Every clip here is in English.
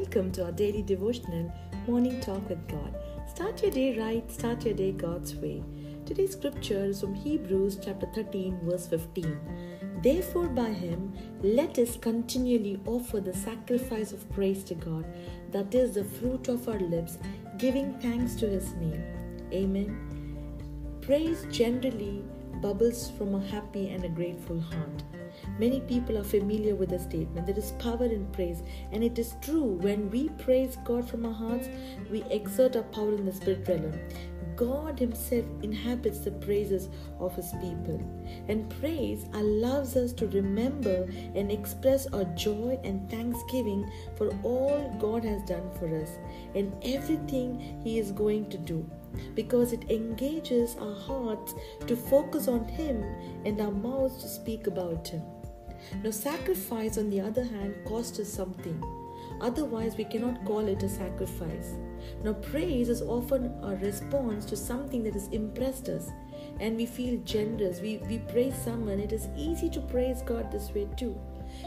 welcome to our daily devotional morning talk with God. Start your day right, start your day God's way. Today's scripture is from Hebrews chapter 13, verse 15. Therefore, by him, let us continually offer the sacrifice of praise to God, that is the fruit of our lips, giving thanks to his name. Amen. Praise generally bubbles from a happy and a grateful heart. Many people are familiar with the statement there is power in praise, and it is true. When we praise God from our hearts, we exert our power in the spirit realm. God Himself inhabits the praises of His people. And praise allows us to remember and express our joy and thanksgiving for all God has done for us and everything He is going to do because it engages our hearts to focus on Him and our mouths to speak about Him. Now, sacrifice, on the other hand, costs us something. Otherwise, we cannot call it a sacrifice. Now, praise is often a response to something that has impressed us and we feel generous. We, we praise someone. It is easy to praise God this way too.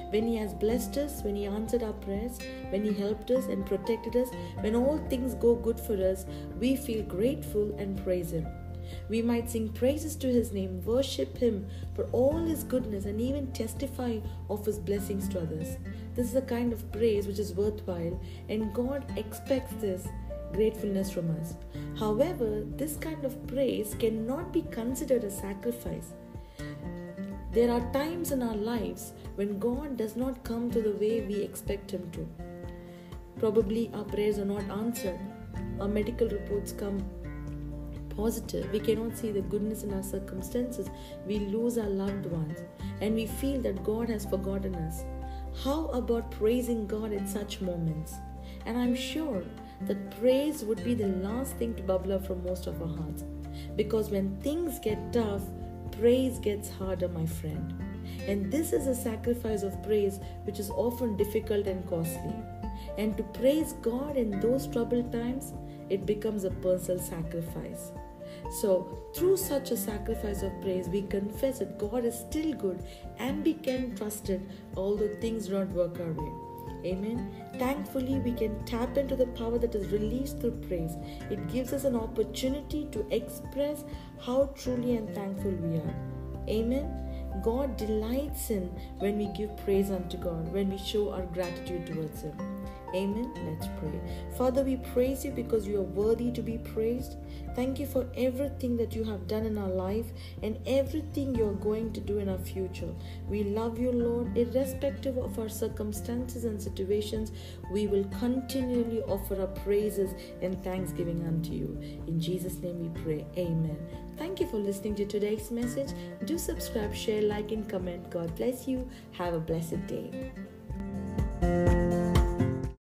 When He has blessed us, when He answered our prayers, when He helped us and protected us, when all things go good for us, we feel grateful and praise Him. We might sing praises to His name, worship Him for all His goodness, and even testify of His blessings to others. This is a kind of praise which is worthwhile, and God expects this gratefulness from us. However, this kind of praise cannot be considered a sacrifice. There are times in our lives when God does not come to the way we expect Him to. Probably our prayers are not answered, our medical reports come positive, we cannot see the goodness in our circumstances, we lose our loved ones, and we feel that God has forgotten us. How about praising God in such moments? And I'm sure that praise would be the last thing to bubble up from most of our hearts. Because when things get tough, praise gets harder, my friend. And this is a sacrifice of praise which is often difficult and costly. And to praise God in those troubled times, it becomes a personal sacrifice. So, through such a sacrifice of praise, we confess that God is still good and we can trust it, although things do not work our way. Amen. Thankfully, we can tap into the power that is released through praise. It gives us an opportunity to express how truly and thankful we are. Amen. God delights in when we give praise unto God, when we show our gratitude towards Him. Amen. Let's pray. Father, we praise you because you are worthy to be praised. Thank you for everything that you have done in our life and everything you are going to do in our future. We love you, Lord. Irrespective of our circumstances and situations, we will continually offer our praises and thanksgiving unto you. In Jesus' name we pray. Amen. Thank you for listening to today's message. Do subscribe, share, like, and comment. God bless you. Have a blessed day.